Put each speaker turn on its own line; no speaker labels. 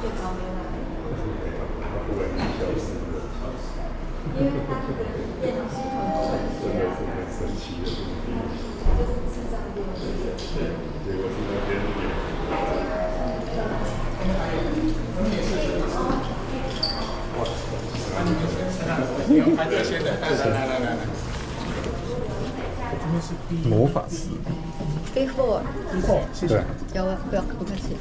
就旁边那里。
因为他的电脑系统
的问题啊，他
就是智障电脑。
结果是那边
的。
魔法。Before。
Before。
对。
有啊，不要，不客气。